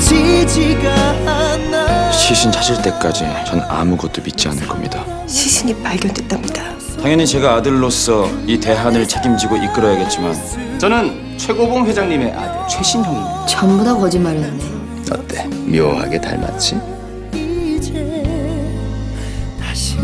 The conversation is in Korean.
믿어지지가 않아 시신 찾을 때까지 전 아무것도 믿지 않을 겁니다. 시신이 발견됐답니다. 당연히 제가 아들로서 이 대한을 책임지고 이끌어야겠지만 저는 최고봉 회장님의 아들 최신형입니다. 전부 다 거짓말이었네. 어때? 묘하게 닮았지? 이제 다시